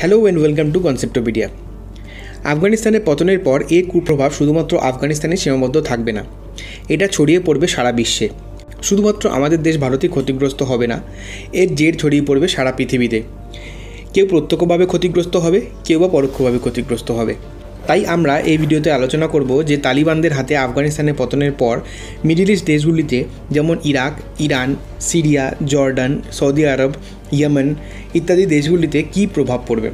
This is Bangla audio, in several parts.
Hello and welcome to Conceptopedia আফগানিস্তানের পতনের পর এর কুপ্রভাব শুধুমাত্র আফগানিস্তানে সীমাবদ্ধ থাকবে না। এটা ছড়িয়ে পড়বে সারা বিশ্বে। শুধুমাত্র আমাদের দেশ ভারতই ক্ষতিগ্রস্ত হবে না, এর জের ছড়িয়ে পড়বে সারা পৃথিবীতে। কেউ প্রত্যক্ষভাবে ক্ষতিগ্রস্ত হবে, কেউ বা পরোক্ষভাবে ক্ষতিগ্রস্ত হবে। তাই আমরা এই ভিডিওতে আলোচনা করব যে তালিবানদের হাতে আফগানিস্তানের পতনের পর মিডিল ইস্ট দেশগুলিতে যেমন Iraq, Iran, Syria, Jordan, Saudi Arab Yemen ইত্যাদি দেশগুলিতে কী প্রভাব পড়বে?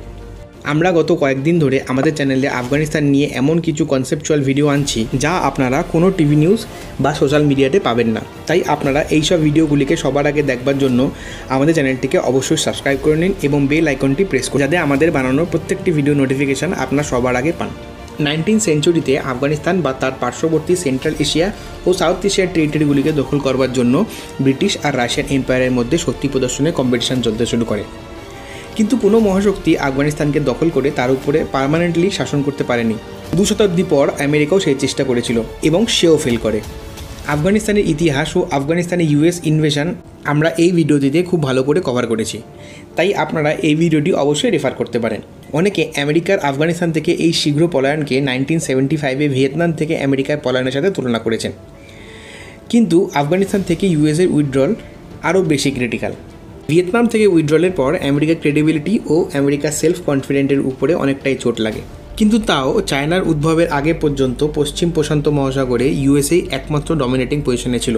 আমরা গত কয়েকদিন ধরে আমাদের চ্যানেলে আফগানিস্তান নিয়ে এমন কিছু কনসেপচুয়াল ভিডিও আনছি, যা আপনারা কোনো টিভি নিউজ বা সোশ্যাল মিডিয়াতে পাবেন না। তাই আপনারা এই সব ভিডিওগুলিকে সবার আগে দেখবার জন্য আমাদের চ্যানেলটিকে অবশ্যই সাবস্ক্রাইব করে নিন এবং বেল আইকনটি প্রেস করুন, যাতে আমাদের বানানোর প্রত্যেকটি ভিডিও নোটিফিকেশান আপনারা সবার আগে পান। নাইনটিন সেঞ্চুরিতে আফগানিস্তান বা তার পার্শ্ববর্তী সেন্ট্রাল এশিয়া ও সাউথ এশিয়ার টেরিটরিগুলিকে দখল করবার জন্য ব্রিটিশ আর রাশিয়ান এম্পায়ারের মধ্যে শক্তি প্রদর্শনে কম্পিটিশন চলতে শুরু করে। কিন্তু কোনো মহাশক্তি আফগানিস্তানকে দখল করে তার উপরে পার্মানেন্টলি শাসন করতে পারেনি। দু শতাব্দী পর আমেরিকাও সেই চেষ্টা করেছিল এবং সেও ফেল করে। আফগানিস্তানের ইতিহাস ও আফগানিস্তানের ইউএস ইনভেশন আমরা এই ভিডিওটিতে খুব ভালো করে কভার করেছি। তাই আপনারা এই ভিডিওটি অবশ্যই রেফার করতে পারেন। অনেকে আমেরিকার আফগানিস্তান থেকে এই শীঘ্র পলায়নকে নাইনটিন সেভেন্টি ফাইভে ভিয়েতনাম থেকে আমেরিকার পলায়নের সাথে তুলনা করেছেন। কিন্তু আফগানিস্তান থেকে ইউএসের উইথড্রল আরও বেশি ক্রিটিক্যাল। ভিয়েতনাম থেকে উইথড্রলের পর আমেরিকার ক্রেডিবিলিটি ও আমেরিকার সেলফ কনফিডেন্টের উপরে অনেকটাই চোট লাগে। কিন্তু তাও চায়নার উদ্ভবের আগে পর্যন্ত পশ্চিম প্রশান্ত মহাসাগরে ইউএসএ একমাত্র ডমিনেটিং পজিশনে ছিল।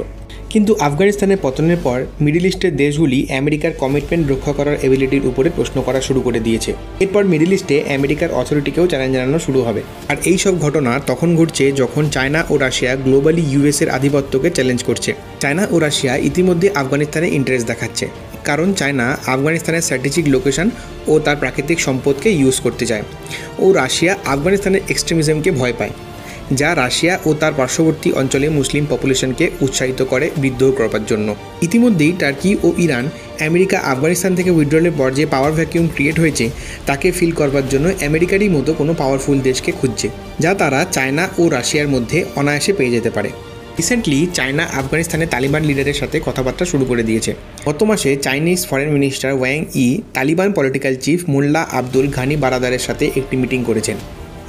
কিন্তু আফগানিস্তানের পতনের পর মিডিল ইস্টের দেশগুলি আমেরিকার কমিটমেন্ট রক্ষা করার এবিলিটির উপরে প্রশ্ন করা শুরু করে দিয়েছে। এরপর মিডিল ইস্টে আমেরিকার অথরিটিকেও চ্যালেঞ্জ জানানো শুরু হবে। আর এই সব ঘটনা তখন ঘটছে যখন চায়না ও রাশিয়া গ্লোবালি ইউএসের আধিপত্যকে চ্যালেঞ্জ করছে। চায়না ও রাশিয়া ইতিমধ্যে আফগানিস্তানে ইন্টারেস্ট দেখাচ্ছে। কারণ চায়না আফগানিস্তানের স্ট্র্যাটেজিক লোকেশন ও তার প্রাকৃতিক সম্পদকে ইউজ করতে চায়। ও রাশিয়া আফগানিস্তানের এক্সট্রিমিজমকে ভয় পায়। যা রাশিয়া ও তার পার্শ্ববর্তী অঞ্চলে মুসলিম পপুলেশনকে উৎসাহিত করে বিদ্রোহ করবার জন্য। ইতিমধ্যেই টার্কি ও ইরান আমেরিকা আফগানিস্তান থেকে উইথড্রলের পর যে পাওয়ার ভ্যাকিউম ক্রিয়েট হয়েছে, তাকে ফিল করবার জন্য আমেরিকারই মতো কোনো পাওয়ারফুল দেশকে খুঁজছে, যা তারা চায়না ও রাশিয়ার মধ্যে অনায়াসে পেয়ে যেতে পারে। রিসেন্টলি চায়না আফগানিস্তানের তালিবান লিডারের সাথে কথাবার্তা শুরু করে দিয়েছে। গত মাসে Chinese foreign minister Wang Yi Taliban political chief Mullah Abdul Ghani বারাদারের সাথে একটি মিটিং করেছেন।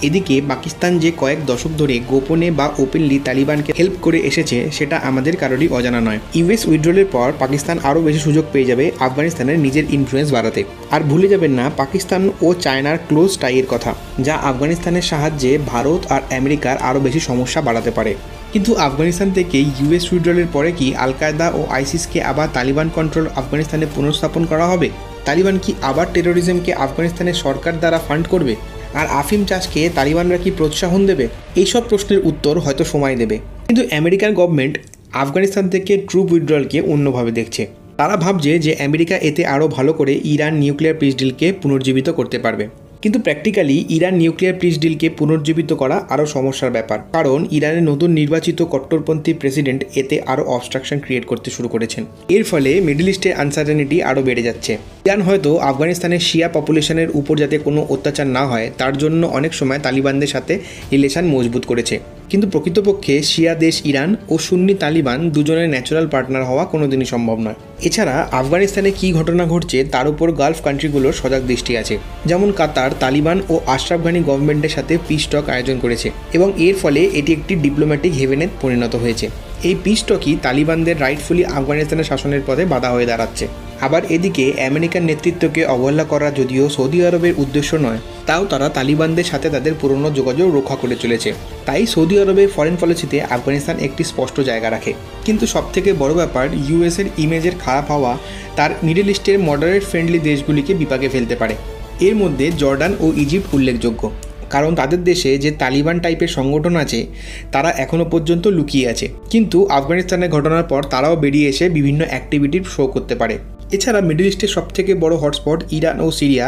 এদিকে পাকিস্তান যে কয়েক দশক ধরে গোপনে বা ওপেনলি তালিবানকে হেল্প করে এসেছে, সেটা আমাদের কারোরই অজানা নয়। ইউএস উইথড্রলের পর পাকিস্তান আরও বেশি সুযোগ পেয়ে যাবে আফগানিস্তানের নিজের ইনফ্লুয়েন্স বাড়াতে। আর ভুলে যাবেন না, পাকিস্তান ও চায়নার ক্লোজ টাইয়ের কথা, যা আফগানিস্তানের সাহায্যে ভারত আর আমেরিকার আরও বেশি সমস্যা বাড়াতে পারে। কিন্তু আফগানিস্তান থেকে ইউএস উইথড্রলের পরে কি আল কায়দা ও আইসিসকে আবার তালিবান কন্ট্রোল আফগানিস্তানে পুনঃস্থাপন করা হবে? তালিবান কি আবার টেরোরিজমকে আফগানিস্তানের সরকার দ্বারা ফান্ড করবে? আর আফিম চাষকে তালিবানরা কি প্রোৎসাহন দেবে? এইসব প্রশ্নের উত্তর হয়তো সময় দেবে। কিন্তু আমেরিকান গভর্নমেন্ট আফগানিস্তান থেকে ট্রুপ উইড্রলকে অন্যভাবে দেখছে। তারা ভাবছে যে আমেরিকা এতে আরও ভালো করে ইরান নিউক্লিয়ার পিস ডিলকে পুনর্জীবিত করতে পারবে। কিন্তু প্র্যাকটিক্যালি ইরান নিউক্লিয়ার পিস ডিলকে পুনর্জীবিত করা আরও সমস্যার ব্যাপার। কারণ ইরানের নতুন নির্বাচিত কট্টরপন্থী প্রেসিডেন্ট এতে আরও অবস্ট্রাকশন ক্রিয়েট করতে শুরু করেছেন। এর ফলে মিডল ইস্টের আনসার্টেনিটি আরও বেড়ে যাচ্ছে। ইরান হয়তো আফগানিস্তানের শিয়া পপুলেশনের উপর যাতে কোনো অত্যাচার না হয়, তার জন্য অনেক সময় তালিবানদের সাথে রিলেশন মজবুত করেছে। কিন্তু প্রকৃতপক্ষে শিয়া দেশ, ইরান ও সুন্নি তালিবান দুজনের ন্যাচারাল পার্টনার হওয়া কোনোদিনই সম্ভব নয়। এছাড়া আফগানিস্তানে কী ঘটনা ঘটছে তার উপর গালফ কান্ট্রিগুলোর সজাগ দৃষ্টি আছে। যেমন কাতার, তালিবান ও আশরাফ ঘানি গভর্নমেন্টের সাথে পিস টক আয়োজন করেছে এবং এর ফলে এটি একটি ডিপ্লোম্যাটিক হেভেনে পরিণত হয়েছে। এই পিস টকই তালিবানদের রাইটফুলি আফগানিস্তানের শাসনের পথে বাধা হয়ে দাঁড়াচ্ছে। আবার এদিকে আমেরিকার নেতৃত্বকে অবহেলা করা যদিও সৌদি আরবের উদ্দেশ্য নয়, তাও তারা তালিবানদের সাথে তাদের পুরনো যোগাযোগ রক্ষা করে চলেছে। তাই সৌদি আরবের ফরেন পলিসিতে আফগানিস্তান একটি স্পষ্ট জায়গা রাখে। কিন্তু সবথেকে বড় ব্যাপার, ইউএসের ইমেজের খারাপ হওয়া তার মিডল ইস্টের মডারেট ফ্রেন্ডলি দেশগুলিকে বিপাকে ফেলতে পারে। এর মধ্যে জর্ডান ও ইজিপ্ট উল্লেখযোগ্য। কারণ তাদের দেশে যে তালিবান টাইপের সংগঠন আছে, তারা এখনও পর্যন্ত লুকিয়ে আছে। কিন্তু আফগানিস্তানের ঘটনার পর তারাও বেরিয়ে এসে বিভিন্ন অ্যাক্টিভিটির শো করতে পারে। এছাড়া মিডল ইস্টের সবথেকে বড় হটস্পট ইরান ও সিরিয়া,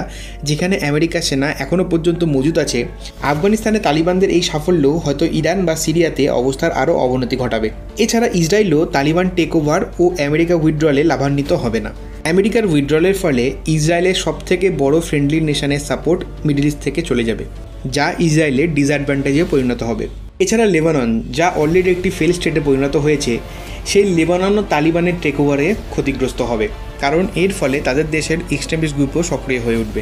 যেখানে আমেরিকা সেনা এখনও পর্যন্ত মজুদ আছে। আফগানিস্তানে তালিবানদের এই সাফল্য হয়তো ইরান বা সিরিয়াতে অবস্থার আরও অবনতি ঘটাবে। এছাড়া ইসরায়েলও তালিবান টেক ওভার ও আমেরিকা উইথড্রলে লাভান্বিত হবে না। আমেরিকার উইথড্রলের ফলে ইসরায়েলের সবথেকে বড় ফ্রেন্ডলি নেশনের সাপোর্ট মিডল ইস্ট থেকে চলে যাবে, যা ইসরায়েলের ডিসঅ্যাডভান্টেজে পরিণত হবে। এছাড়া লেবানন, যা অলরেডি একটি ফেল স্টেটে পরিণত হয়েছে, সেই লেবাননও তালিবানের টেকওভারে ক্ষতিগ্রস্ত হবে, কারণ এর ফলে তাদের দেশের এক্সট্রিমিস্ট গ্রুপও সক্রিয় হয়ে উঠবে।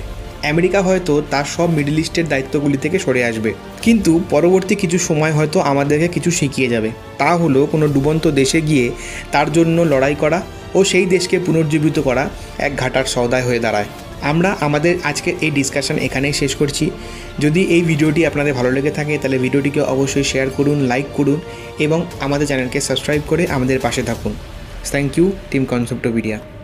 আমেরিকা হয়তো তার সব মিডল ইস্টের দায়িত্বগুলি থেকে সরে আসবে, কিন্তু পরবর্তী কিছু সময় হয়তো আমাদেরকে কিছু শিখিয়ে যাবে। তা হলো কোনো ডুবন্ত দেশে গিয়ে তার জন্য লড়াই করা ও সেই দেশকে পুনর্জীবিত করা এক ঘাটার সওদায় হয়ে দাঁড়ায়। আমরা আমাদের আজকের এই ডিসকাশন এখানেই শেষ করছি। যদি এই ভিডিওটি আপনাদের ভালো লেগে থাকে, তাহলে ভিডিওটিকে অবশ্যই শেয়ার করুন লাইক করুন এবং আমাদের চ্যানেলকে সাবস্ক্রাইব করে আমাদের পাশে থাকুন। Thank you team কনসেপ্টোপিডিয়া